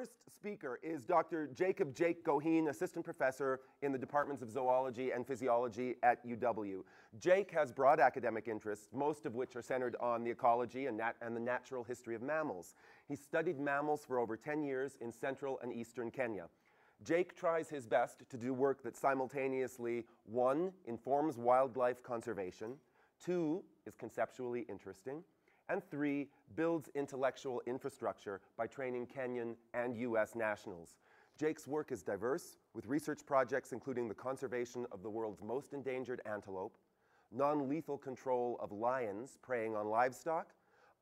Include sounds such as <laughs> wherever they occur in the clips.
first speaker is Dr. Jacob Jake Goheen, assistant professor in the departments of zoology and physiology at UW. Jake has broad academic interests, most of which are centered on the ecology and, nat- and the natural history of mammals. He studied mammals for over 10 years in central and eastern Kenya. Jake tries his best to do work that simultaneously, one, informs wildlife conservation, two, is conceptually interesting, and three, builds intellectual infrastructure by training Kenyan and US nationals. Jake's work is diverse, with research projects including the conservation of the world's most endangered antelope, non lethal control of lions preying on livestock,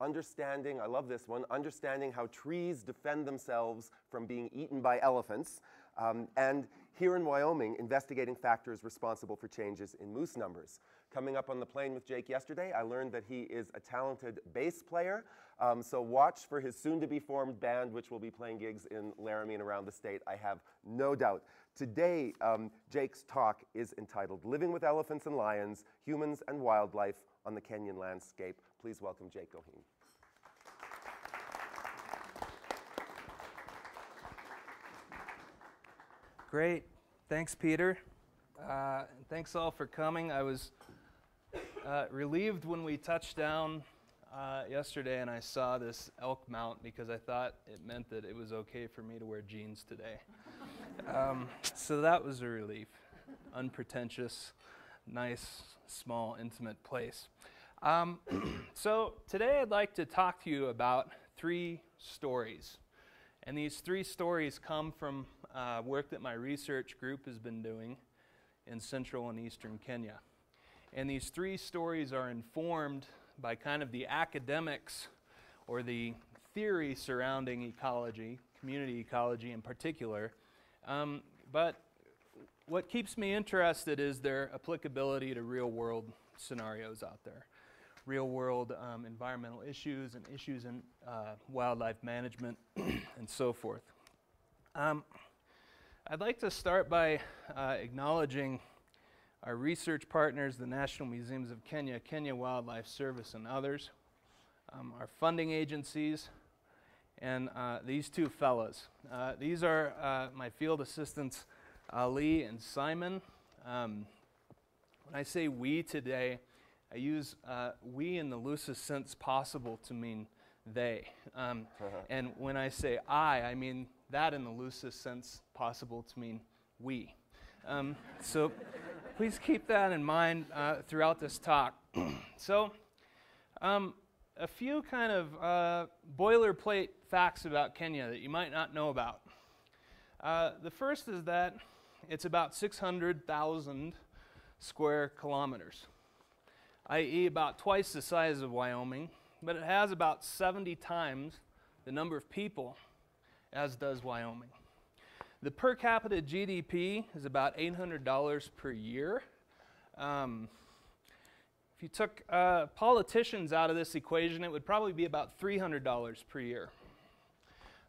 understanding, I love this one, understanding how trees defend themselves from being eaten by elephants, um, and here in Wyoming, investigating factors responsible for changes in moose numbers. Coming up on the plane with Jake yesterday, I learned that he is a talented bass player, um, so watch for his soon to be formed band, which will be playing gigs in Laramie and around the state, I have no doubt. Today, um, Jake's talk is entitled Living with Elephants and Lions Humans and Wildlife on the Kenyan Landscape. Please welcome Jake Goheen. Great. Thanks, Peter. Uh, thanks all for coming. I was uh, relieved when we touched down uh, yesterday and I saw this elk mount because I thought it meant that it was okay for me to wear jeans today. Um, so that was a relief. Unpretentious, nice, small, intimate place. Um, <clears throat> so today I'd like to talk to you about three stories. And these three stories come from uh, work that my research group has been doing in central and eastern Kenya. And these three stories are informed by kind of the academics or the theory surrounding ecology, community ecology in particular. Um, but what keeps me interested is their applicability to real world scenarios out there real world um, environmental issues and issues in uh, wildlife management <clears throat> and so forth. Um, I'd like to start by uh, acknowledging our research partners, the National Museums of Kenya, Kenya Wildlife Service, and others, um, our funding agencies, and uh, these two fellows. Uh, these are uh, my field assistants, Ali and Simon. Um, when I say we today, I use uh, we in the loosest sense possible to mean they. Um, <laughs> and when I say I, I mean that in the loosest sense possible to mean we. Um, so please keep that in mind uh, throughout this talk. <clears throat> so, um, a few kind of uh, boilerplate facts about Kenya that you might not know about. Uh, the first is that it's about 600,000 square kilometers i.e., about twice the size of Wyoming, but it has about 70 times the number of people as does Wyoming. The per capita GDP is about $800 per year. Um, if you took uh, politicians out of this equation, it would probably be about $300 per year.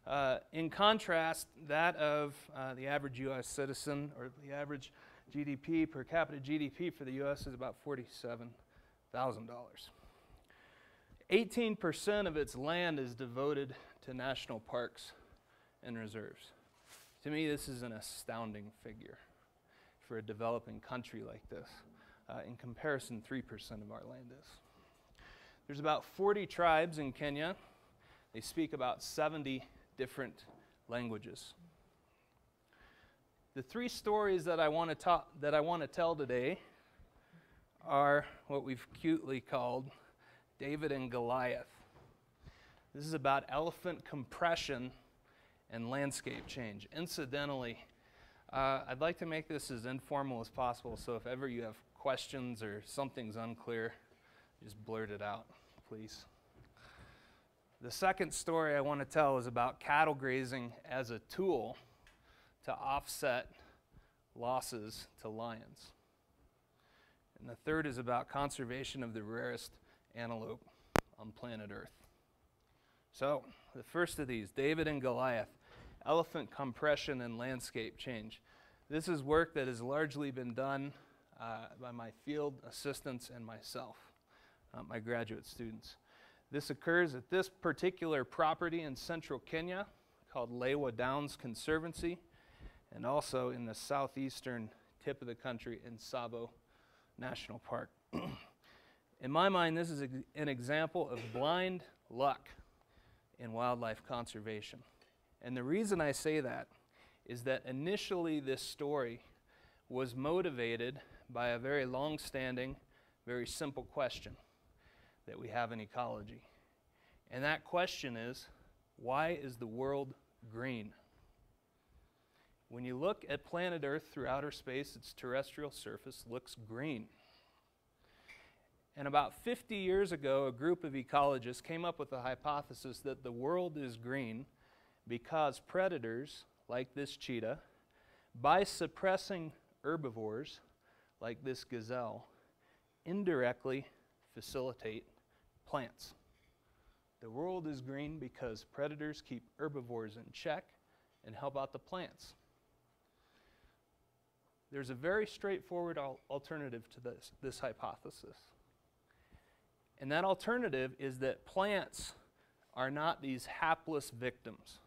Uh, in contrast, that of uh, the average U.S. citizen or the average GDP per capita GDP for the U.S. is about 47 $1,000. 18% of its land is devoted to national parks and reserves. To me, this is an astounding figure for a developing country like this. Uh, in comparison, 3% of our land is. There's about 40 tribes in Kenya. They speak about 70 different languages. The three stories that I want to, ta- that I want to tell today are what we've cutely called David and Goliath. This is about elephant compression and landscape change. Incidentally, uh, I'd like to make this as informal as possible, so if ever you have questions or something's unclear, just blurt it out, please. The second story I want to tell is about cattle grazing as a tool to offset losses to lions. And the third is about conservation of the rarest antelope on planet Earth. So, the first of these David and Goliath, elephant compression and landscape change. This is work that has largely been done uh, by my field assistants and myself, uh, my graduate students. This occurs at this particular property in central Kenya called Lewa Downs Conservancy, and also in the southeastern tip of the country in Tsavo National Park. <clears throat> in my mind, this is an example of blind luck in wildlife conservation. And the reason I say that is that initially this story was motivated by a very long standing, very simple question that we have in ecology. And that question is why is the world green? When you look at planet Earth through outer space, its terrestrial surface looks green. And about 50 years ago, a group of ecologists came up with a hypothesis that the world is green because predators, like this cheetah, by suppressing herbivores, like this gazelle, indirectly facilitate plants. The world is green because predators keep herbivores in check and help out the plants. There's a very straightforward al- alternative to this, this hypothesis. And that alternative is that plants are not these hapless victims.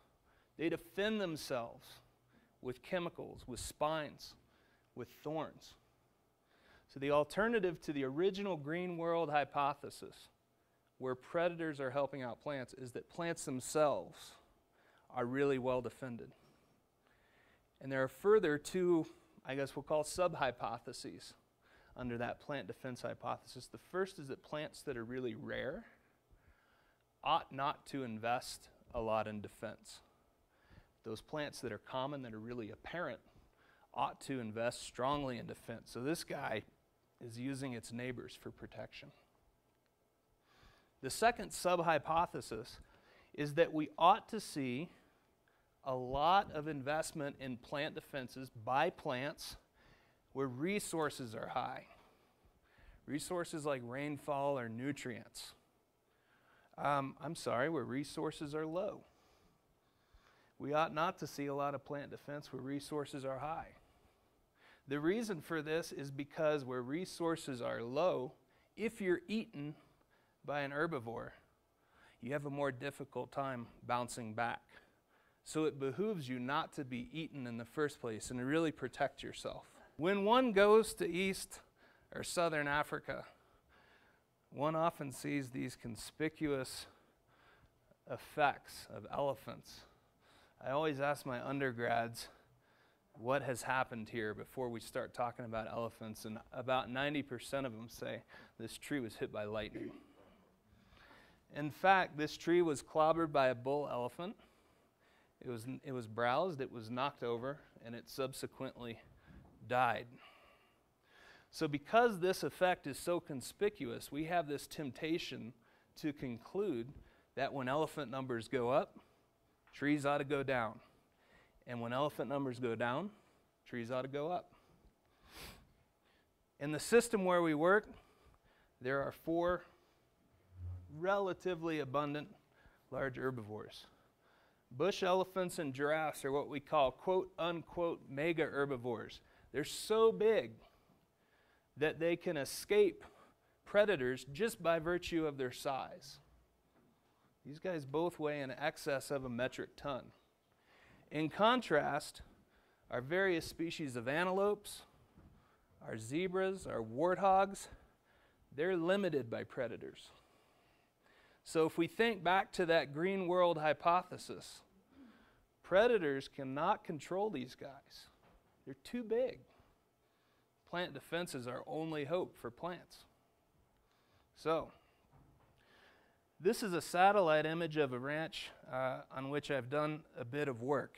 They defend themselves with chemicals, with spines, with thorns. So, the alternative to the original green world hypothesis, where predators are helping out plants, is that plants themselves are really well defended. And there are further two, I guess we'll call sub hypotheses under that plant defense hypothesis. The first is that plants that are really rare ought not to invest a lot in defense. Those plants that are common, that are really apparent, ought to invest strongly in defense. So this guy is using its neighbors for protection. The second sub hypothesis is that we ought to see a lot of investment in plant defenses by plants where resources are high. Resources like rainfall or nutrients. Um, I'm sorry, where resources are low. We ought not to see a lot of plant defense where resources are high. The reason for this is because where resources are low, if you're eaten by an herbivore, you have a more difficult time bouncing back. So it behooves you not to be eaten in the first place and to really protect yourself. When one goes to East or Southern Africa, one often sees these conspicuous effects of elephants. I always ask my undergrads what has happened here before we start talking about elephants, and about 90% of them say this tree was hit by lightning. In fact, this tree was clobbered by a bull elephant. It was, it was browsed, it was knocked over, and it subsequently died. So, because this effect is so conspicuous, we have this temptation to conclude that when elephant numbers go up, trees ought to go down. And when elephant numbers go down, trees ought to go up. In the system where we work, there are four relatively abundant large herbivores. Bush elephants and giraffes are what we call quote unquote mega herbivores. They're so big that they can escape predators just by virtue of their size. These guys both weigh in excess of a metric ton. In contrast, our various species of antelopes, our zebras, our warthogs, they're limited by predators. So if we think back to that green world hypothesis, predators cannot control these guys. They're too big. Plant defense is our only hope for plants. So, this is a satellite image of a ranch uh, on which I've done a bit of work.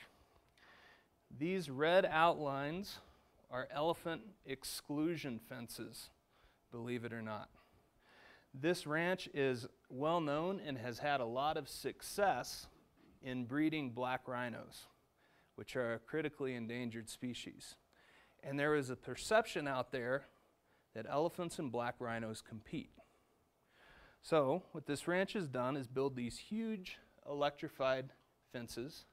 These red outlines are elephant exclusion fences, believe it or not. This ranch is well known and has had a lot of success in breeding black rhinos which are a critically endangered species. And there is a perception out there that elephants and black rhinos compete. So, what this ranch has done is build these huge electrified fences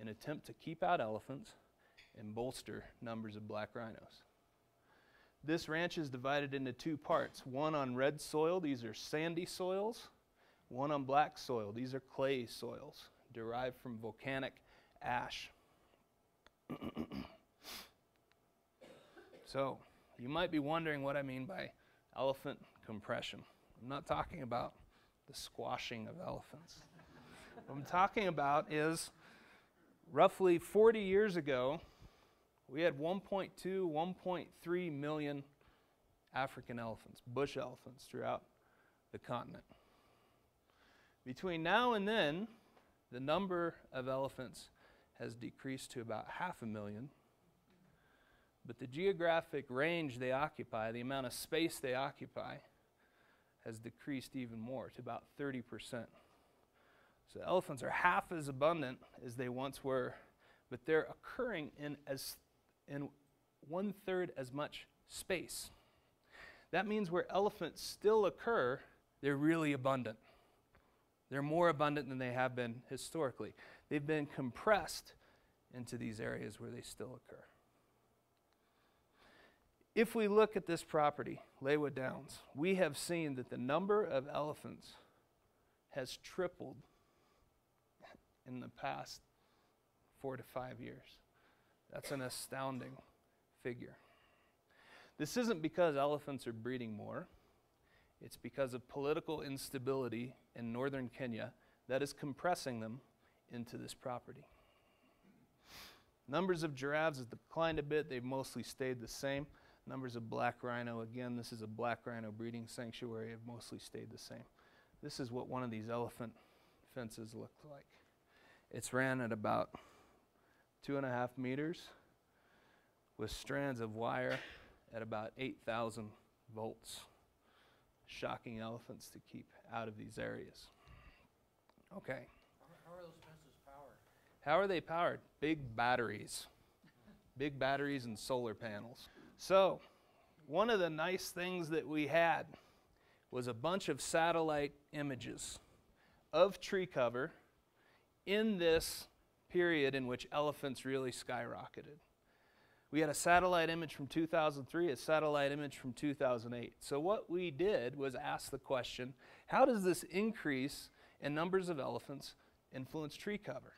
in attempt to keep out elephants and bolster numbers of black rhinos. This ranch is divided into two parts one on red soil, these are sandy soils, one on black soil, these are clay soils. derived from volcanic ash. <coughs> so, you might be wondering what I mean by elephant compression. I'm not talking about the squashing of elephants. what I'm talking about is roughly 40 years ago, we had 1.2, 1.3 million African elephants, bush elephants, throughout the continent. Between now and then, the number of elephants has decreased to about half a million. But the geographic range they occupy, the amount of space they occupy, has decreased even more to about 30%. So elephants are half as abundant as they once were, but they're occurring in as in one third as much space. That means where elephants still occur, they're really abundant. They're more abundant than they have been historically. They've been compressed into these areas where they still occur. If we look at this property, Lewa Downs, we have seen that the number of elephants has tripled in the past four to five years. That's an astounding figure. This isn't because elephants are breeding more, it's because of political instability in northern Kenya that is compressing them into this property. Numbers of giraffes have declined a bit, they've mostly stayed the same. Numbers of black rhino, again, this is a black rhino breeding sanctuary, have mostly stayed the same. This is what one of these elephant fences looked like. It's ran at about two and a half meters with strands of wire at about 8,000 volts. Shocking elephants to keep out of these areas. Okay. How are those fences powered? How are they powered? Big batteries. Big batteries and solar panels. So, one of the nice things that we had was a bunch of satellite images of tree cover in this period in which elephants really skyrocketed. We had a satellite image from 2003, a satellite image from 2008. So, what we did was ask the question how does this increase in numbers of elephants influence tree cover?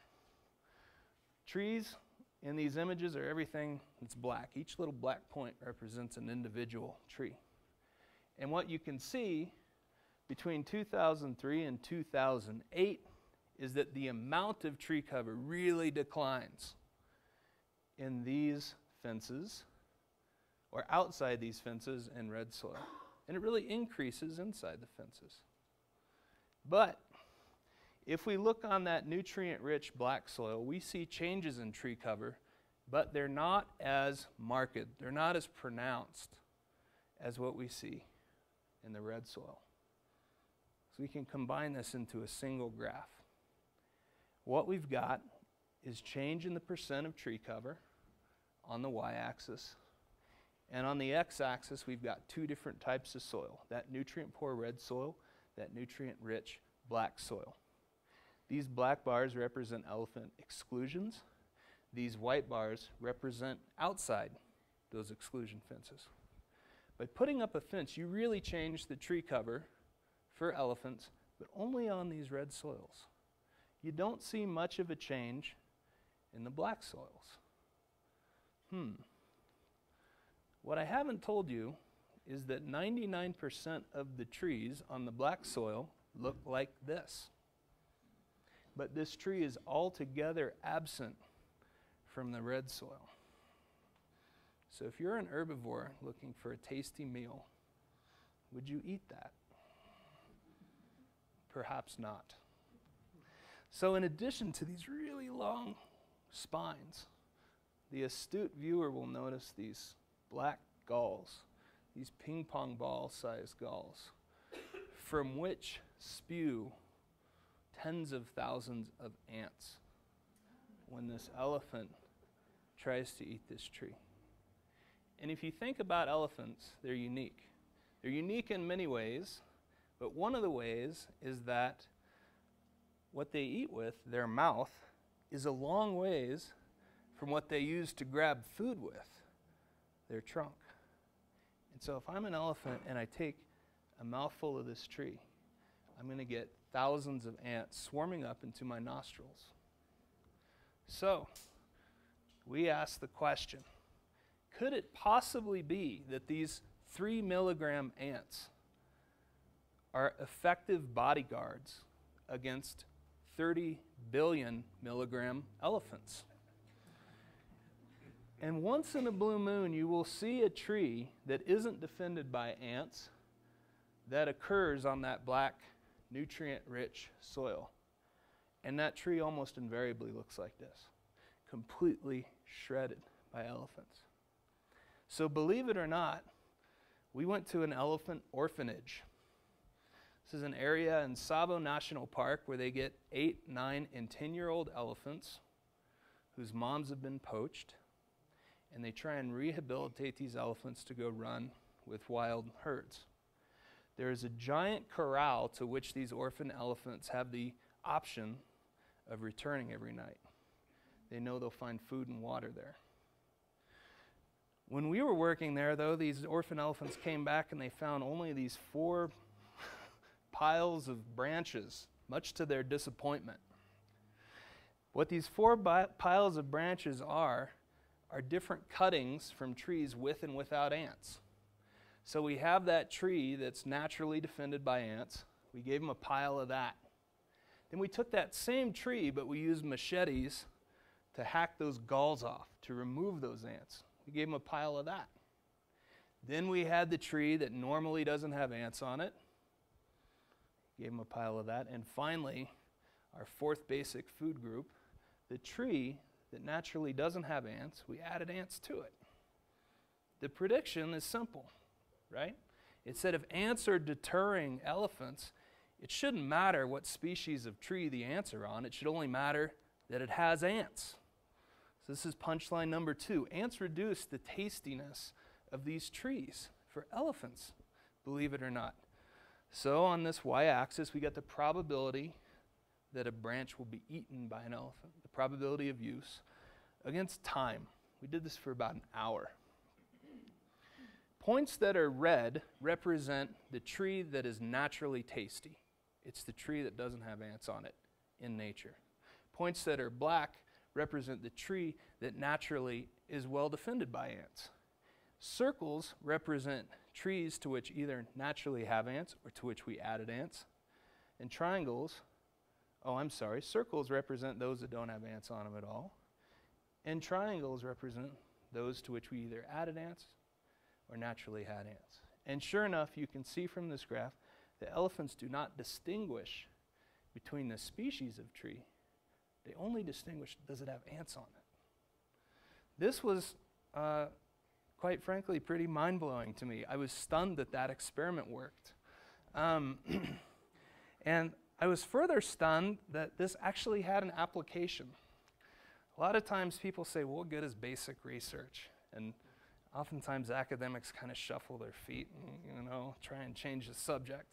Trees in these images are everything that's black. Each little black point represents an individual tree. And what you can see between 2003 and 2008 is that the amount of tree cover really declines in these fences or outside these fences in red soil. And it really increases inside the fences. But if we look on that nutrient rich black soil, we see changes in tree cover, but they're not as marked, they're not as pronounced as what we see in the red soil. So we can combine this into a single graph. What we've got is change in the percent of tree cover on the y axis. And on the x axis, we've got two different types of soil that nutrient poor red soil, that nutrient rich black soil. These black bars represent elephant exclusions. These white bars represent outside those exclusion fences. By putting up a fence, you really change the tree cover for elephants, but only on these red soils. You don't see much of a change in the black soils. Hmm. What I haven't told you is that 99% of the trees on the black soil look like this. But this tree is altogether absent from the red soil. So if you're an herbivore looking for a tasty meal, would you eat that? Perhaps not. So, in addition to these really long spines, the astute viewer will notice these black galls, these ping pong ball sized galls, from which spew tens of thousands of ants when this elephant tries to eat this tree. And if you think about elephants, they're unique. They're unique in many ways, but one of the ways is that what they eat with, their mouth, is a long ways from what they use to grab food with, their trunk. And so if I'm an elephant and I take a mouthful of this tree, I'm going to get thousands of ants swarming up into my nostrils. So, we ask the question could it possibly be that these three milligram ants are effective bodyguards against 30 billion milligram elephants? And once in a blue moon, you will see a tree that isn't defended by ants that occurs on that black, nutrient rich soil. And that tree almost invariably looks like this completely shredded by elephants. So, believe it or not, we went to an elephant orphanage. This is an area in Tsavo National Park where they get eight, nine, and 10 year old elephants whose moms have been poached and they try and rehabilitate these elephants to go run with wild herds. There is a giant corral to which these orphan elephants have the option of returning every night. They know they'll find food and water there. When we were working there, though, these orphan elephants came back and they found only these four <laughs> piles of branches, much to their disappointment. What these four bi- piles of branches are are different cuttings from trees with and without ants. So we have that tree that's naturally defended by ants. We gave them a pile of that. Then we took that same tree, but we used machetes to hack those galls off, to remove those ants. We gave them a pile of that. Then we had the tree that normally doesn't have ants on it. Gave them a pile of that. And finally, our fourth basic food group, the tree that naturally doesn't have ants, we added ants to it. The prediction is simple, right? If ants are deterring elephants, it shouldn't matter what species of tree the ants are on, it should only matter that it has ants. So, this is punchline number two. Ants reduce the tastiness of these trees for elephants, believe it or not. So, on this y axis, we got the probability that a branch will be eaten by an elephant, the probability of use, against time. We did this for about an hour. Points that are red represent the tree that is naturally tasty. It's the tree that doesn't have ants on it in nature. Points that are black represent the tree that naturally is well defended by ants. Circles represent trees to which either naturally have ants or to which we added ants. And triangles Oh, I'm sorry. Circles represent those that don't have ants on them at all. And triangles represent those to which we either added ants or naturally had ants. And sure enough, you can see from this graph that elephants do not distinguish between the species of tree. They only distinguish does it have ants on it. This was, uh, quite frankly, pretty mind blowing to me. I was stunned that that experiment worked. Um, <clears throat> and I was further stunned that this actually had an application. A lot of times people say, well, what good is basic research? And oftentimes academics kind of shuffle their feet and, you know, try and change the subject.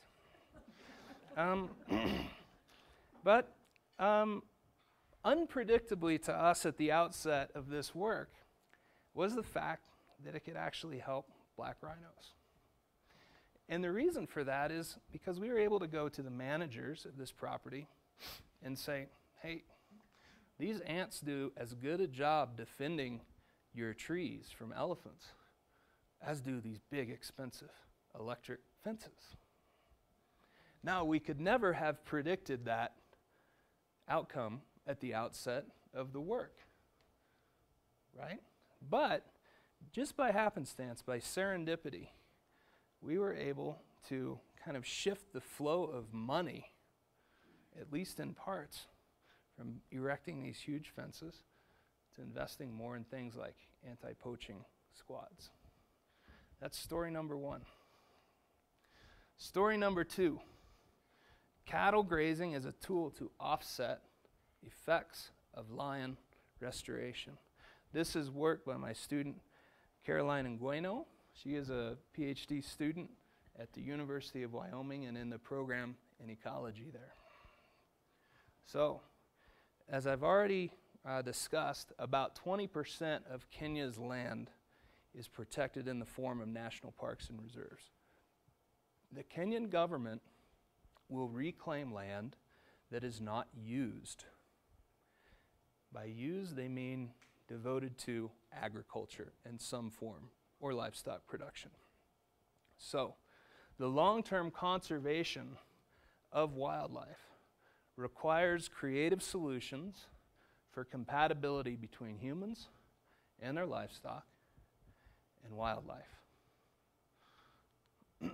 <laughs> um, <clears throat> but um, unpredictably to us at the outset of this work was the fact that it could actually help black rhinos. And the reason for that is because we were able to go to the managers of this property and say, hey, these ants do as good a job defending your trees from elephants as do these big, expensive electric fences. Now, we could never have predicted that outcome at the outset of the work, right? But just by happenstance, by serendipity, we were able to kind of shift the flow of money, at least in parts, from erecting these huge fences to investing more in things like anti poaching squads. That's story number one. Story number two cattle grazing is a tool to offset effects of lion restoration. This is work by my student Caroline Ng'weno she is a PhD student at the University of Wyoming and in the program in ecology there. So, as I've already uh, discussed, about 20% of Kenya's land is protected in the form of national parks and reserves. The Kenyan government will reclaim land that is not used. By used, they mean devoted to agriculture in some form or livestock production. So, the long term conservation of wildlife requires creative solutions for compatibility between humans and their livestock and wildlife. <clears throat>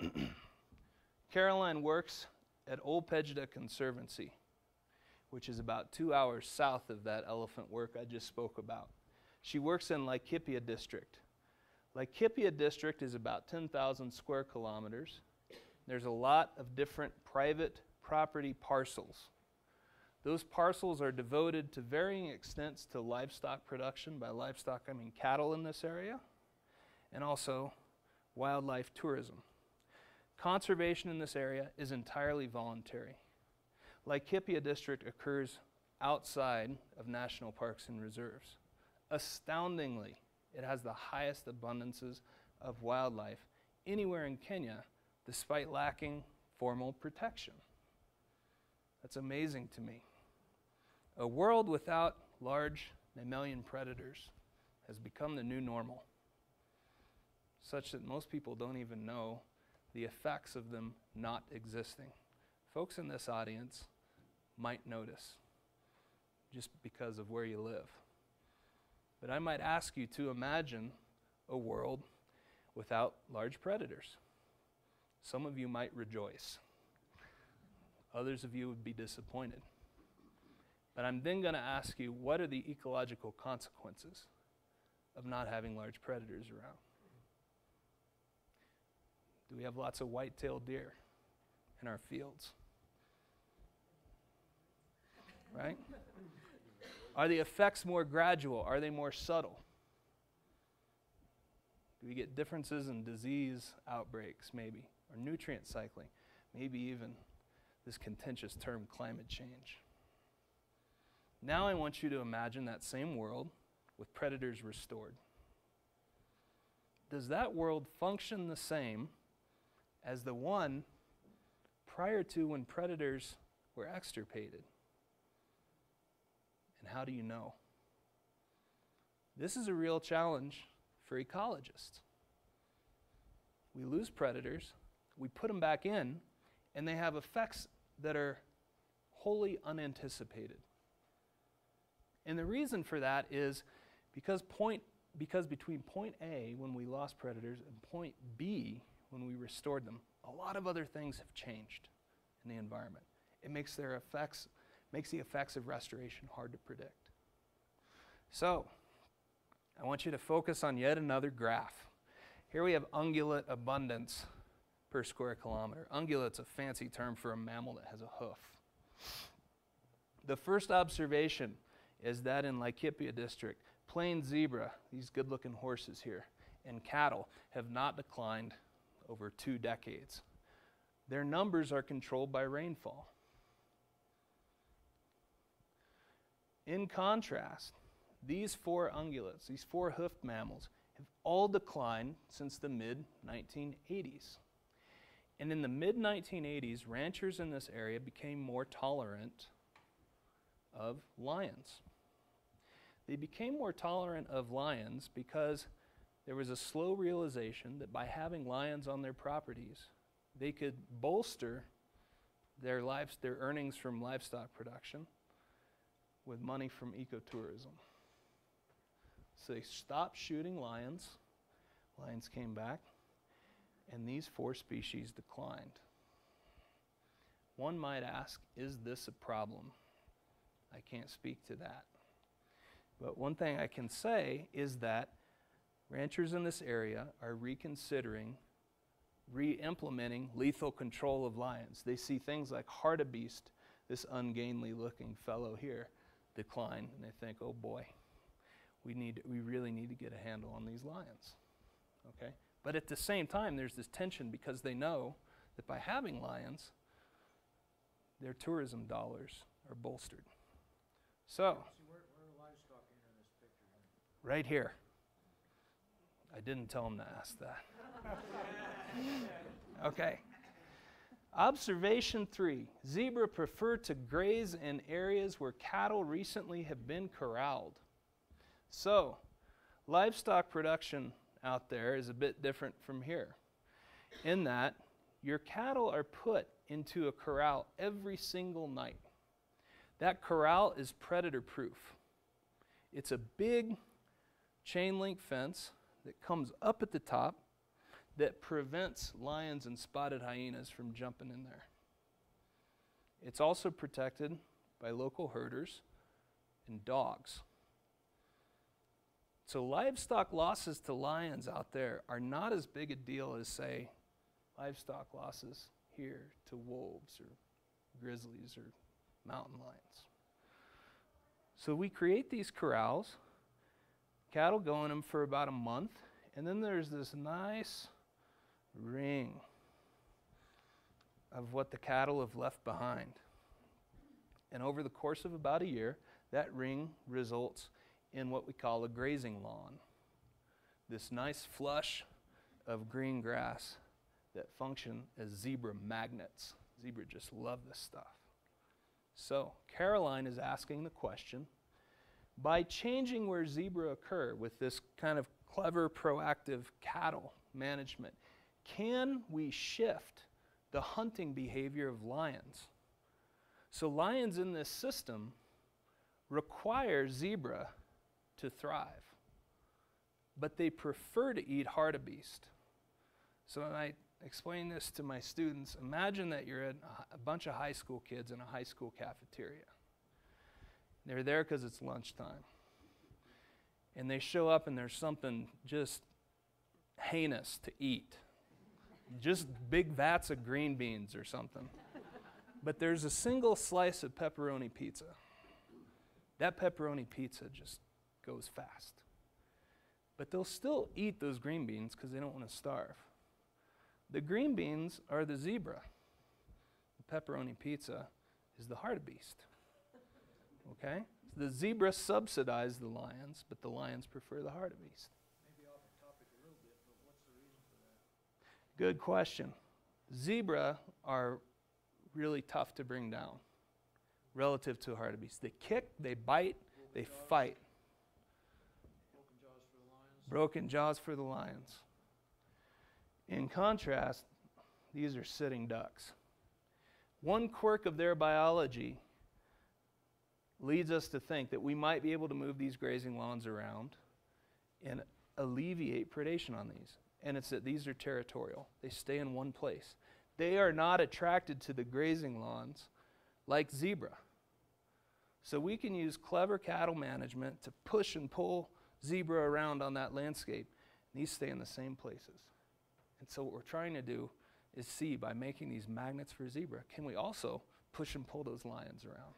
Caroline works at Ol Pejeta Conservancy, which is about two hours south of that elephant work I just spoke about. She works in Laikipia District. Laikipia District is about 10,000 square kilometers. There's a lot of different private property parcels. Those parcels are devoted to varying extents to livestock production. By livestock, I mean cattle in this area, and also wildlife tourism. Conservation in this area is entirely voluntary. Laikipia District occurs outside of national parks and reserves. Astoundingly, it has the highest abundances of wildlife anywhere in Kenya, despite lacking formal protection. That's amazing to me. A world without large mammalian predators has become the new normal, such that most people don't even know the effects of them not existing. Folks in this audience might notice just because of where you live. But I might ask you to imagine a world without large predators. Some of you might rejoice, others of you would be disappointed. But I'm then going to ask you what are the ecological consequences of not having large predators around? Do we have lots of white tailed deer in our fields? Right? Are the effects more gradual? Are they more subtle? Do we get differences in disease outbreaks, maybe, or nutrient cycling, maybe even this contentious term climate change? Now I want you to imagine that same world with predators restored. Does that world function the same as the one prior to when predators were extirpated? And how do you know? This is a real challenge for ecologists. We lose predators, we put them back in, and they have effects that are wholly unanticipated. And the reason for that is because point because between point A when we lost predators and point B when we restored them, a lot of other things have changed in the environment. It makes their effects makes the effects of restoration hard to predict. So, I want you to focus on yet another graph. Here we have ungulate abundance per square kilometer. Ungulate's a fancy term for a mammal that has a hoof. The first observation is that in Laikipia district, plain zebra, these good looking horses here, and cattle have not declined over two decades. Their numbers are controlled by rainfall. In contrast, these four ungulates, these four hoofed mammals, have all declined since the mid 1980s. And in the mid 1980s, ranchers in this area became more tolerant of lions. They became more tolerant of lions because there was a slow realization that by having lions on their properties, they could bolster their, lives, their earnings from livestock production with money from ecotourism. So they stopped shooting lions, lions came back, and these four species declined. One might ask, is this a problem? I can't speak to that. But one thing I can say is that ranchers in this area are reconsidering re implementing lethal control of lions. They see things like hartebeest, this ungainly looking fellow here, decline, and they think, oh boy, we, need, we really need to get a handle on these lions. Okay? But at the same time, there's this tension because they know that by having lions, their tourism dollars are bolstered. So, right here. I didn't tell him to ask that. <laughs> okay. Observation three zebra prefer to graze in areas where cattle recently have been corralled. So, livestock production out there is a bit different from here in that your cattle are put into a corral every single night. That corral is predator proof. It's a big chain link fence that comes up at the top that prevents lions and spotted hyenas from jumping in there. It's also protected by local herders and dogs. So, livestock losses to lions out there are not as big a deal as, say, livestock losses here to wolves or grizzlies or mountain lions. So, we create these corrals, cattle go in them for about a month, and then there's this nice ring of what the cattle have left behind. And over the course of about a year, that ring results in what we call a grazing lawn. This nice flush of green grass that function as zebra magnets. Zebra just love this stuff. So, Caroline is asking the question by changing where zebra occur with this kind of clever, proactive cattle management, can we shift the hunting behavior of lions? So, lions in this system require zebra to thrive. But they prefer to eat hartebeest. So I explain this to my students, imagine that you're at a bunch of high school kids in a high school cafeteria. They're there because it's lunchtime. And they show up and there's something just heinous to eat. Just big vats of green beans or something. but there's a single slice of pepperoni pizza. That pepperoni pizza just goes fast. But they'll still eat those green beans because they don't want to starve. The green beans are the zebra. The pepperoni pizza is the hartebeest. Okay? So the zebra subsidize the lions, but the lions prefer the hartebeest. Maybe off the topic a little bit, but what's the reason for that? Good question. Zebra are really tough to bring down relative to hartebeest. They kick, they bite, they fight. Broken jaws for the lions. In contrast, these are sitting ducks. One quirk of their biology leads us to think that we might be able to move these grazing lawns around and alleviate predation on these. And it's that these are territorial, they stay in one place. They are not attracted to the grazing lawns like zebra. So we can use clever cattle management to push and pull zebra around on that landscape, and these stay in the same places. And so, what we're trying to do is see by making these magnets for zebra, can we also push and pull those lions around?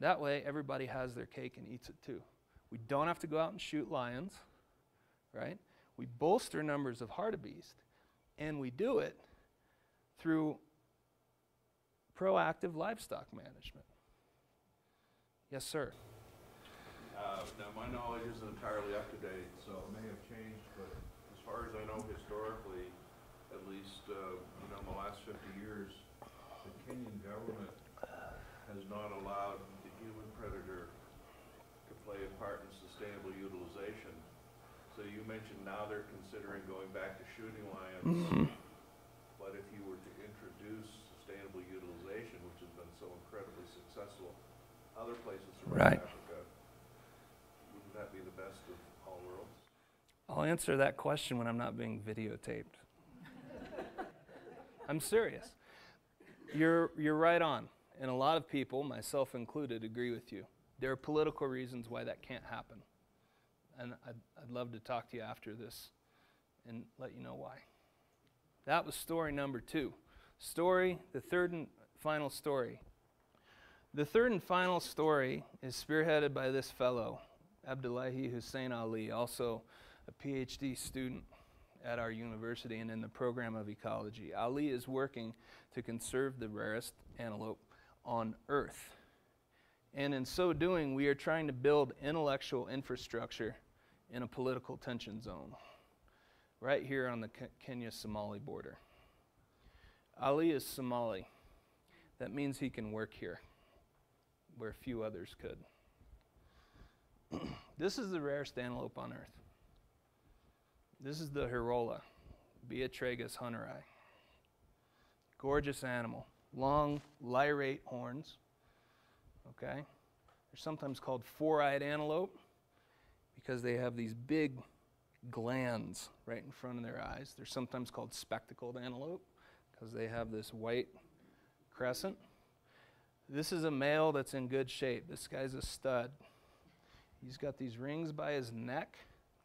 That way, everybody has their cake and eats it too. We don't have to go out and shoot lions, right? We bolster numbers of hartebeest, and we do it through proactive livestock management. Yes, sir. Uh, Now, my knowledge isn't entirely up to date, so it may have changed, but as far as I know historically, uh, you know, in the last fifty years, the Kenyan government has not allowed the human predator to play a part in sustainable utilization. So you mentioned now they're considering going back to shooting lions. But if you were to introduce sustainable utilization, which has been so incredibly successful other places Right. throughout Africa, wouldn't that be the best of all worlds? I'll answer that question when I'm not being videotaped. I'm serious. You're, you're right on. And a lot of people, myself included, agree with you. There are political reasons why that can't happen. And I'd, I'd love to talk to you after this and let you know why. That was story number two. Story, the third and final story. The third and final story is spearheaded by this fellow, Abdullahi Hussein Ali, also a PhD student at our university and in the program of ecology. Ali is working to conserve the rarest antelope on Earth. And in so doing, we are trying to build intellectual infrastructure in a political tension zone, right here on the Kenya Somali border. Ali is Somali. That means he can work here, where few others could. <clears throat> this is the rarest antelope on earth. This is the Hirola, Beatragus hunteri. Gorgeous animal. Long, lyrate horns. Okay? They're sometimes called four eyed antelope because they have these big glands right in front of their eyes. They're sometimes called spectacled antelope because they have this white crescent. This is a male that's in good shape. This guy's a stud. He's got these rings by his neck.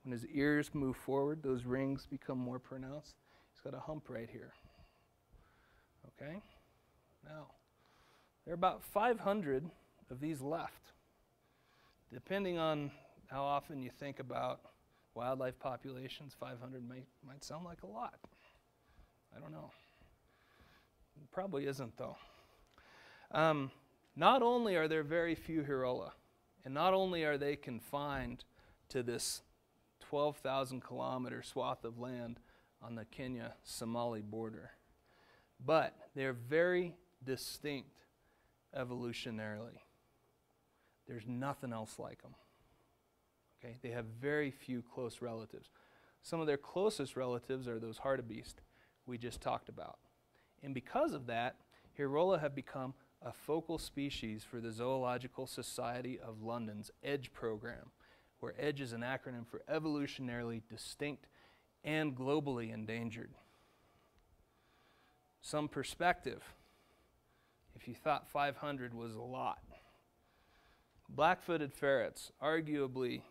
When his ears move forward, those rings become more pronounced. He's got a hump right here. Okay? Now, there are about 500 of these left. Depending on how often you think about wildlife populations, 500 might, might sound like a lot. I don't know. It probably isn't, though. Um, not only are there very few Hirola, and not only are they confined to this 12,000 kilometer swath of land on the Kenya Somali border, but they're very distinct evolutionarily. There's nothing else like them. Okay? They have very few close relatives. Some of their closest relatives are those hartebeest we just talked about. And because of that, Hirola have become a focal species for the Zoological Society of London's EDGE program, where EDGE is an acronym for evolutionarily distinct and globally endangered. Some perspective if you thought 500 was a lot. Black footed ferrets, arguably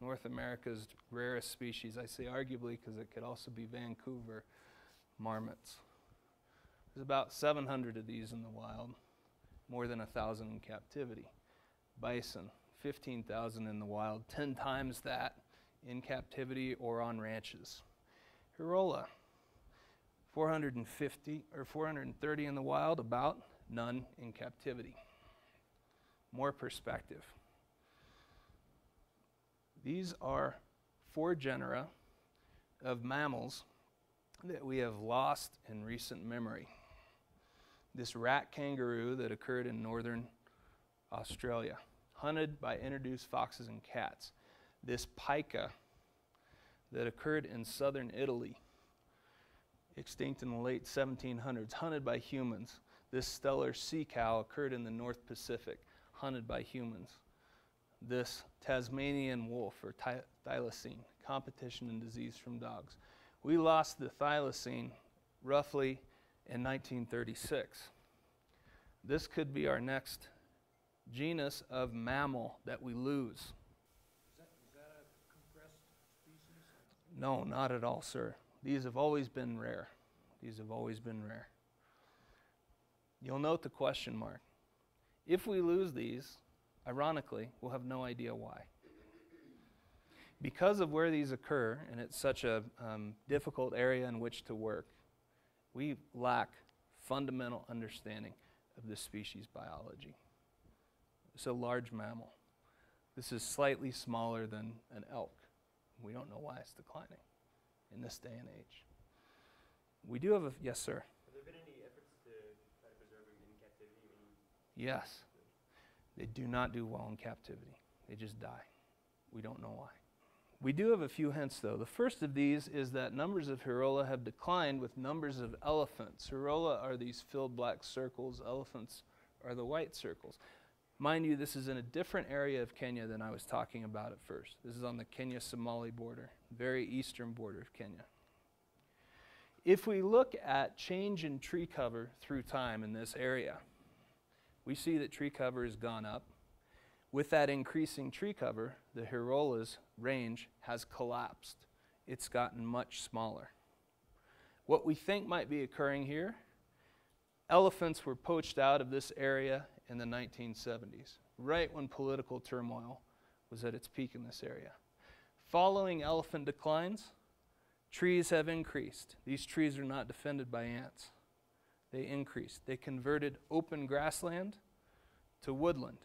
North America's rarest species. I say arguably because it could also be Vancouver marmots. There's about 700 of these in the wild, more than 1,000 in captivity. Bison, 15,000 in the wild, 10 times that in captivity or on ranches. Hirola, 450 or 430 in the wild, about none in captivity. More perspective. These are four genera of mammals that we have lost in recent memory. This rat kangaroo that occurred in northern Australia, hunted by introduced foxes and cats. This pika that occurred in southern Italy, extinct in the late 1700s, hunted by humans. This Steller sea cow occurred in the North Pacific, hunted by humans. This Tasmanian wolf, or thylacine, competition and disease from dogs. We lost the thylacine roughly in 1936. This could be our next genus of mammal that we lose. Is that, is that a compressed species? No, not at all, sir. These have always been rare. These have always been rare. You'll note the question mark. If we lose these, ironically, we'll have no idea why. Because of where these occur, and it's such a um, difficult area in which to work, we lack fundamental understanding of this species biology. It's a large mammal. This is slightly smaller than an elk. We don't know why it's declining in this day and age. We do have a, yes, sir. Have there been any efforts to try to preserve them in captivity? Yes. They do not do well in captivity, they just die. We don't know why. We do have a few hints, though. The first of these is that numbers of Hirola have declined with numbers of elephants. Hirola are these filled black circles, elephants are the white circles. Mind you, this is in a different area of Kenya than I was talking about at first. This is on the Kenya Somali border, very eastern border of Kenya. If we look at change in tree cover through time in this area, we see that tree cover has gone up. With that increasing tree cover, the Hirola's range has collapsed. It's gotten much smaller. What we think might be occurring here elephants were poached out of this area in the 1970s, right when political turmoil was at its peak in this area. Following elephant declines, trees have increased. These trees are not defended by ants they increased. They converted open grassland to woodland.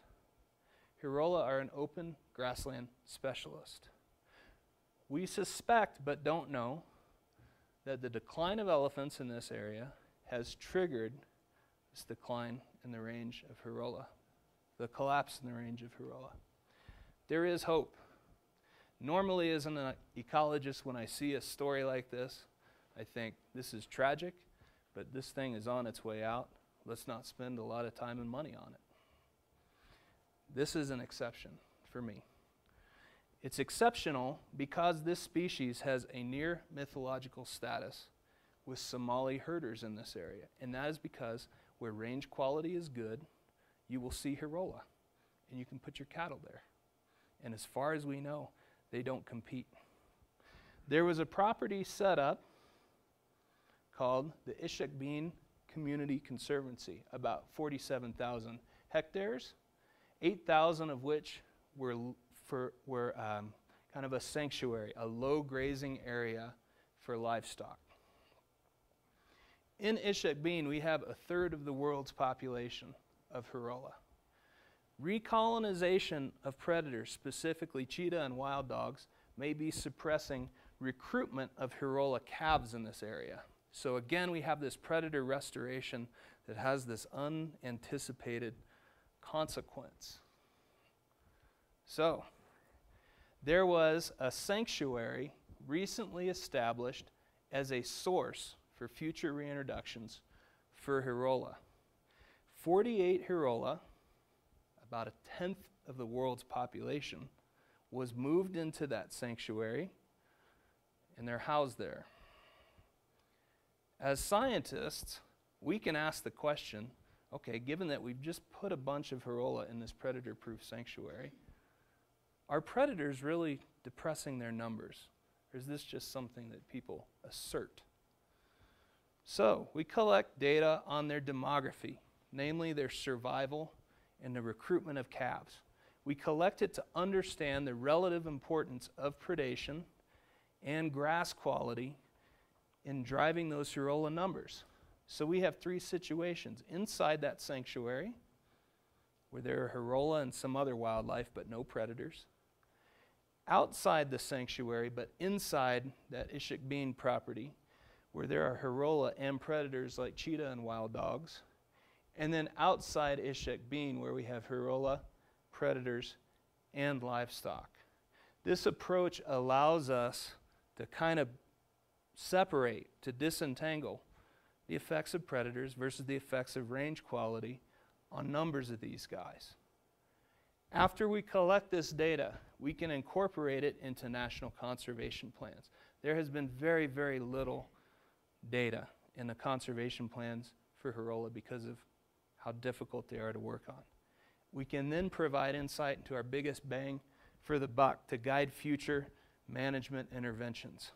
Hirola are an open grassland specialist. We suspect, but don't know, that the decline of elephants in this area has triggered this decline in the range of Hirola, the collapse in the range of Hirola. There is hope. Normally, as an ecologist, when I see a story like this, I think this is tragic, but this thing is on its way out. Let's not spend a lot of time and money on it. This is an exception for me. It's exceptional because this species has a near mythological status with Somali herders in this area. And that is because where range quality is good, you will see Hirola and you can put your cattle there. And as far as we know, they don't compete. There was a property set up called the Ishaqbini Community Conservancy, about 47,000 hectares, 8,000 of which were, for, were um, kind of a sanctuary, a low grazing area for livestock. In Ishaqbini, we have a third of the world's population of Hirola. Recolonization of predators, specifically cheetah and wild dogs, may be suppressing recruitment of Hirola calves in this area. So again, we have this predator restoration that has this unanticipated consequence. So, there was a sanctuary recently established as a source for future reintroductions for Hirola. 48 Hirola, about a tenth of the world's population, was moved into that sanctuary and they're housed there. As scientists, we can ask the question okay, given that we've just put a bunch of Hirola in this predator proof sanctuary, are predators really depressing their numbers? Or is this just something that people assert? So, we collect data on their demography, namely their survival and the recruitment of calves. We collect it to understand the relative importance of predation and grass quality in driving those Hirola numbers. So we have three situations inside that sanctuary, where there are Hirola and some other wildlife, but no predators. Outside the sanctuary, but inside that Ishaqbini property, where there are Hirola and predators like cheetah and wild dogs. And then outside Ishaqbini, where we have Hirola, predators, and livestock. This approach allows us to kind of separate, to disentangle the effects of predators versus the effects of range quality on numbers of these guys. After we collect this data, we can incorporate it into national conservation plans. There has been very, very little data in the conservation plans for Hirola because of how difficult they are to work on. We can then provide insight into our biggest bang for the buck to guide future management interventions.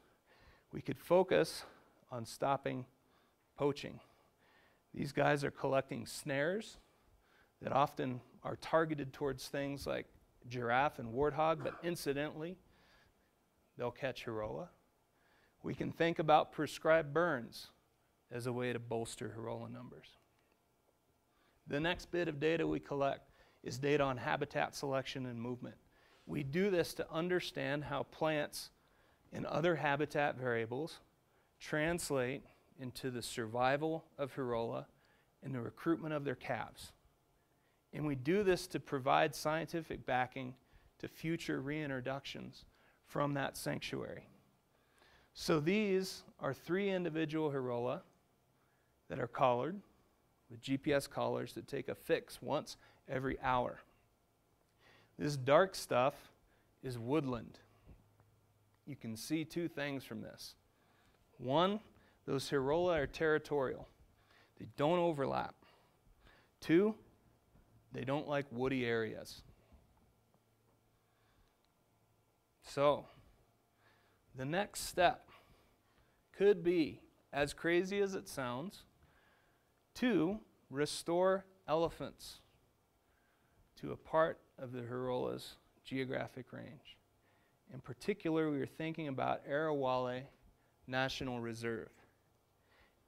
We could focus on stopping poaching. These guys are collecting snares that often are targeted towards things like giraffe and warthog, but incidentally, they'll catch Hirola. We can think about prescribed burns as a way to bolster Hirola numbers. The next bit of data we collect is data on habitat selection and movement. We do this to understand how plants and other habitat variables translate into the survival of Hirola and the recruitment of their calves. And we do this to provide scientific backing to future reintroductions from that sanctuary. So these are three individual Hirola that are collared with GPS collars that take a fix once every hour. This dark stuff is woodland. You can see two things from this. One, those Hirola are territorial, they don't overlap. Two, they don't like woody areas. So, the next step could be, as crazy as it sounds, to restore elephants to a part of the Hirola's geographic range. In particular, we are thinking about Arawale National Reserve.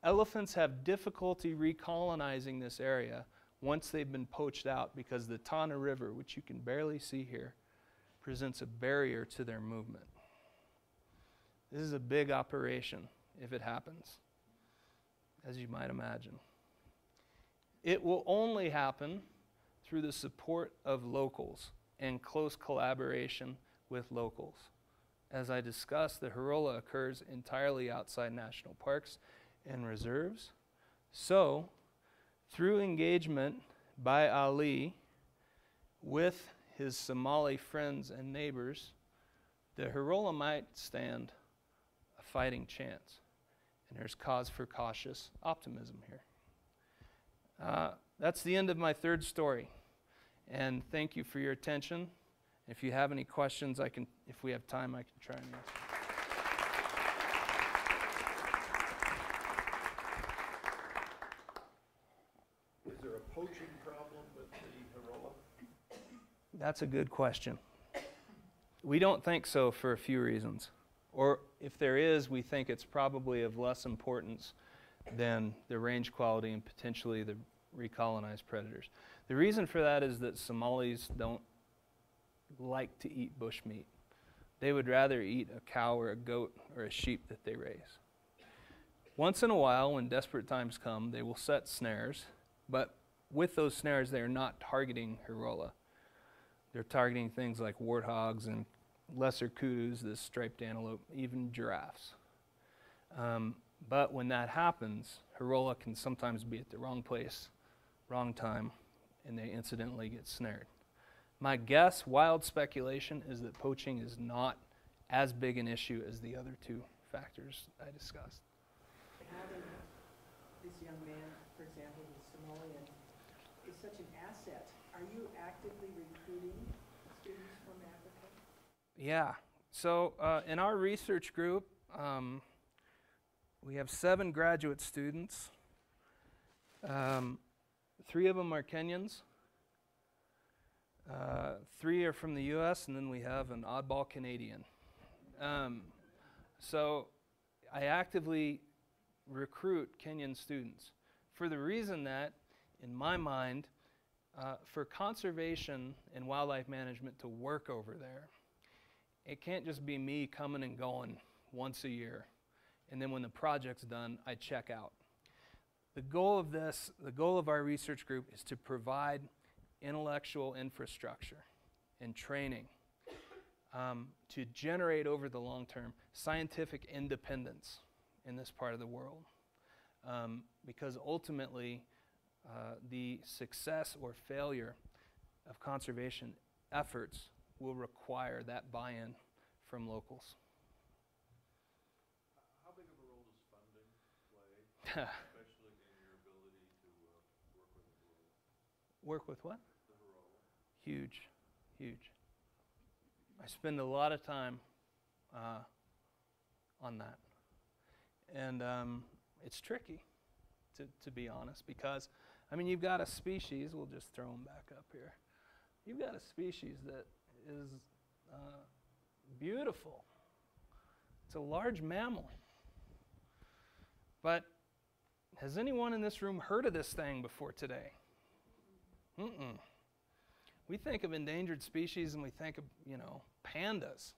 Elephants have difficulty recolonizing this area once they've been poached out because the Tana River, which you can barely see here, presents a barrier to their movement. This is a big operation if it happens. as you might imagine. It will only happen through the support of locals and close collaboration with locals. As I discussed, the Hirola occurs entirely outside national parks and reserves. So, through engagement by Ali with his Somali friends and neighbors, the Hirola might stand fighting chance. And there's cause for cautious optimism here. Uh, that's the end of my third story. And thank you for your attention. If you have any questions, I can, if we have time, I can try and answer. Is there a poaching problem with the? That's a good question. We don't think so for a few reasons. Or if there is, we think it's probably of less importance than the range quality and potentially the recolonized predators. The reason for that is that Somalis don't like to eat bushmeat. They would rather eat a cow or a goat or a sheep that they raise. Once in a while, when desperate times come, they will set snares, but with those snares, they are not targeting Hirola. They're targeting things like warthogs and lesser kudus, the striped antelope, even giraffes. Um, but when that happens, Hirola can sometimes be at the wrong place, wrong time, and they incidentally get snared. My guess, wild speculation, is that poaching is not as big an issue as the other two factors I discussed. this young man, for example, who's Somalian, is such an asset. Are you actively recruiting? Yeah. So uh, in our research group, um, we have seven graduate students. Um, three of them are Kenyans. Uh, three are from the U.S., and then we have an oddball Canadian. Um, so I actively recruit Kenyan students for the reason that, in my mind, uh, for conservation and wildlife management to work over there, it can't just be me coming and going once a year. And then when the project's done, I check out. The goal of this, the goal of our research group is to provide intellectual infrastructure and training um, to generate over the long term scientific independence in this part of the world. Um, because ultimately, uh, the success or failure of conservation efforts will require that buy in from locals. How big of a role does funding play, <laughs> especially in your ability to uh, work with the rural? Work with what? The rural? Huge, huge. I spend a lot of time uh, on that. And um, it's tricky, to, to be honest, because, I mean, you've got a species, we'll just throw them back up here. You've got a species that is uh, beautiful. It's a large mammal. But has anyone in this room heard of this thing before today? Mm-mm. We think of endangered species and we think of, you know, pandas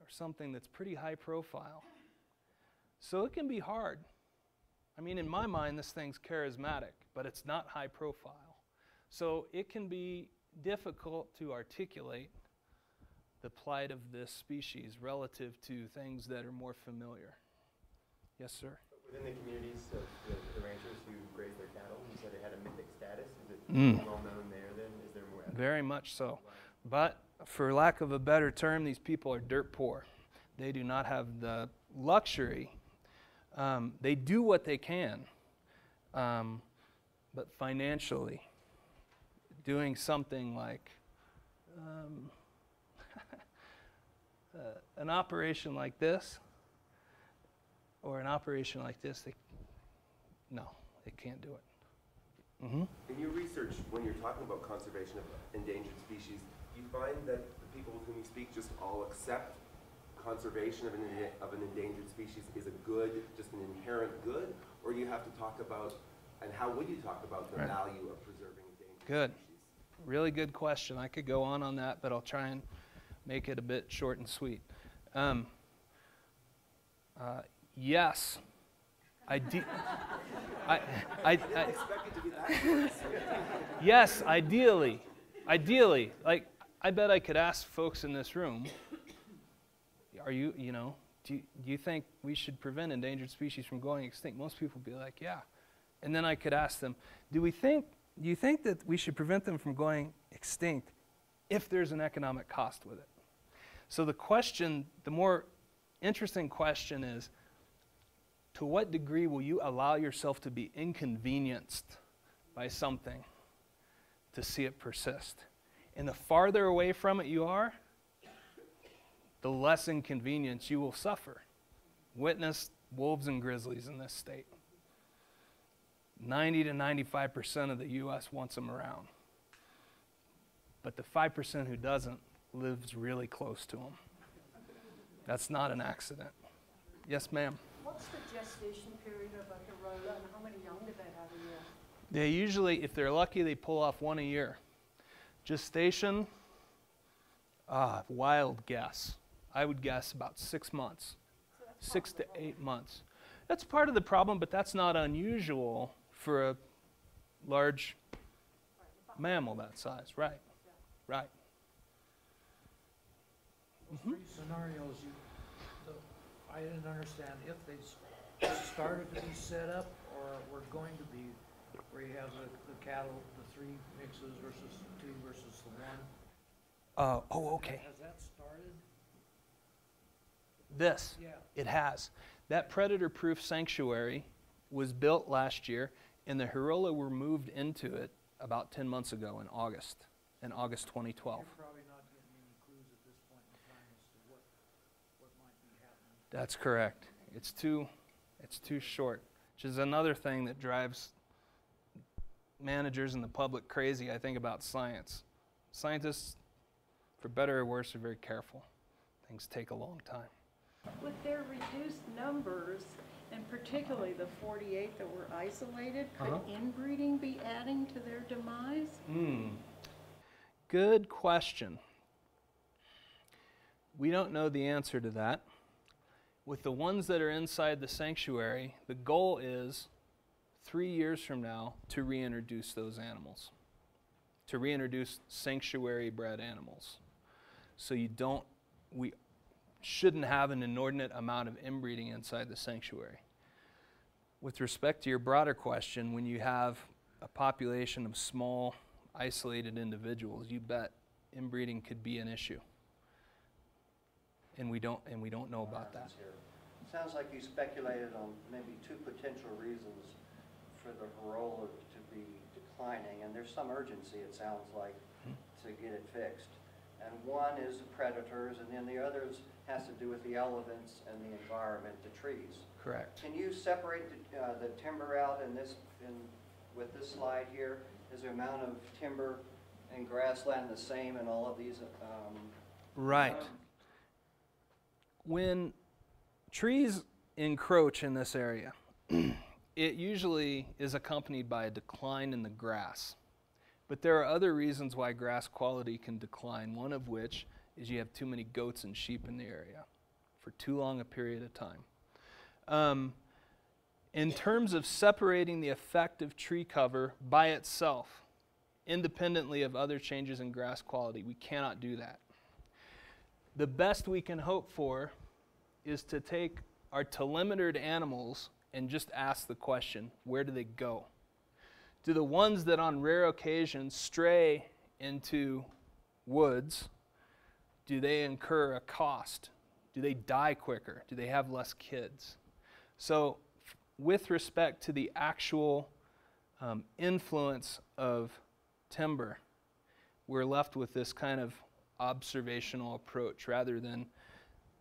or something that's pretty high profile. So it can be hard. I mean, in my mind, this thing's charismatic, but it's not high profile. So it can be difficult to articulate the plight of this species relative to things that are more familiar. Yes, sir? Within the communities of the, the ranchers who graze their cattle, you said it had a mythic status. Is it Mm. well known there then? Is there more? Very much so. But for lack of a better term, these people are dirt poor. They do not have the luxury. Um, they do what they can, um, but financially, doing something like um, <laughs> uh, an operation like this or an operation like this, they, no, they can't do it. hmm In your research, when you're talking about conservation of endangered species, do you find that the people with whom you speak just all accept conservation of an, of an endangered species is a good, just an inherent good? Or do you have to talk about, and how would you talk about the Right. value of preserving endangered Good. species? Really good question. I could go on on that, but I'll try and make it a bit short and sweet. Um, uh, yes, Ide- I, I, I, yes, ideally. Ideally. Like, I bet I could ask folks in this room are you, you know, do you, do you think we should prevent endangered species from going extinct? Most people would be like, yeah. And then I could ask them, do we think, you think that we should prevent them from going extinct if there's an economic cost with it? So the question, the more interesting question is, to what degree will you allow yourself to be inconvenienced by something to see it persist? And the farther away from it you are, the less inconvenience you will suffer. Witness wolves and grizzlies in this state. 90 to 95% of the U.S. wants them around. But the 5% who doesn't lives really close to them. That's not an accident. Yes, ma'am. What's the gestation period of like a roe and how many young do they have a year? They usually, if they're lucky, they pull off one a year. Gestation, ah, wild guess. I would guess about six months, six to eight months. That's part of the problem, but that's not unusual for a large mammal that size. Right, right. Those three scenarios, you, the, I didn't understand if they started to be set up or were going to be, where you have the, the cattle, the three mixes versus two versus the one. Uh, oh, okay. Has that started? This. Yeah. It has. That predator proof sanctuary was built last year, and the Hirola were moved into it about 10 months ago in August, in August 2012. You're probably not getting any clues at this point in time as to what, what might be happening. That's correct. It's too, it's too short, which is another thing that drives managers and the public crazy, I think, about science. Scientists, for better or worse, are very careful. Things take a long time. With their reduced numbers, and particularly the 48 that were isolated, could Uh-huh. inbreeding be adding to their demise? Hmm. Good question. We don't know the answer to that. With the ones that are inside the sanctuary, the goal is three years from now to reintroduce those animals, to reintroduce sanctuary bred animals. So you don't, we shouldn't have an inordinate amount of inbreeding inside the sanctuary. With respect to your broader question, when you have a population of small, isolated individuals, you bet inbreeding could be an issue. And we don't, and we don't know about that. Sounds like you speculated on maybe two potential reasons for the Hirola to be declining, and there's some urgency, it sounds like, hmm. to get it fixed. And one is the predators, and then the others has to do with the elements and the environment, the trees. Correct. Can you separate the, uh, the timber out in this, in, with this slide here? Is the amount of timber and grassland the same in all of these, um, Right. When trees encroach in this area, <clears throat> it usually is accompanied by a decline in the grass. But there are other reasons why grass quality can decline, one of which is you have too many goats and sheep in the area for too long a period of time. Um, in terms of separating the effect of tree cover by itself, independently of other changes in grass quality, we cannot do that. The best we can hope for is to take our telemetered animals and just ask the question where do they go? Do the ones that on rare occasions stray into woods, do they incur a cost? Do they die quicker? Do they have less kids? So, with respect to the actual um, influence of timber, we're left with this kind of observational approach rather than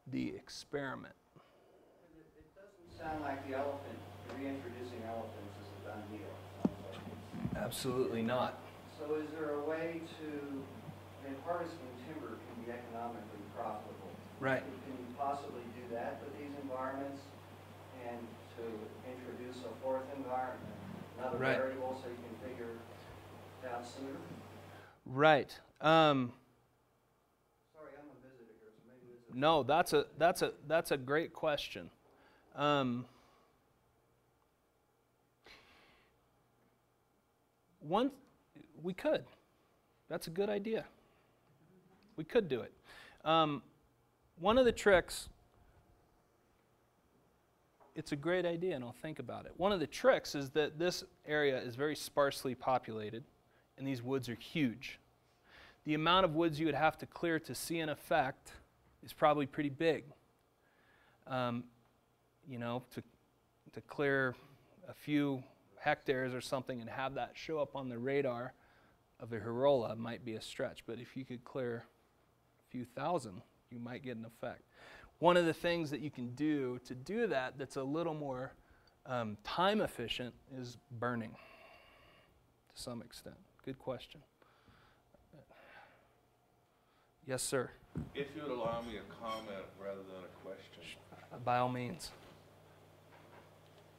the experiment. It it doesn't sound like the elephant, reintroducing elephants is a done deal. Absolutely not. So is there a way to, and harvesting timber can be economically profitable. Right. Can can possibly do that with these environments and to introduce a fourth environment, another right. variable so you can figure it out sooner. Right. Um, Sorry, I'm a visitor here, so maybe this No, that's a that's a that's a great question. Um, one, we could. That's a good idea. We could do it. Um, one of the tricks, it's a great idea, and I'll think about it. One of the tricks is that this area is very sparsely populated, and these woods are huge. The amount of woods you would have to clear to see an effect is probably pretty big. Um, you know, to, to clear a few hectares or something and have that show up on the radar of a Hirola might be a stretch, but if you could clear few thousand, you might get an effect. One of the things that you can do to do that that's a little more um, time efficient is burning to some extent. Good question. Yes, sir. If you would allow me a comment rather than a question. By all means.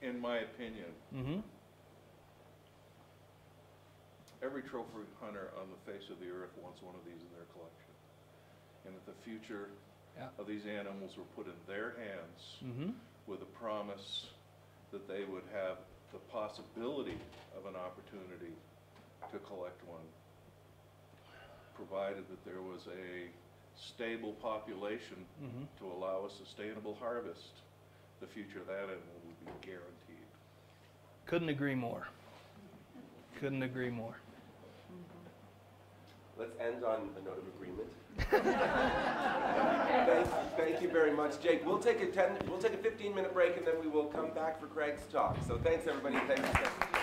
In my opinion, Mm-hmm. every trophy hunter on the face of the earth wants one of these in their collection. And that the future Yeah. of these animals were put in their hands Mm-hmm. with a promise that they would have the possibility of an opportunity to collect one, provided that there was a stable population Mm-hmm. to allow a sustainable harvest, the future of that animal would be guaranteed. Couldn't agree more. Couldn't agree more. Let's end on a note of agreement. <laughs> thank, thank you very much, Jake. We'll take a ten. We'll take a 15 minute break, and then we will come back for Craig's talk. So thanks, everybody. Thank you.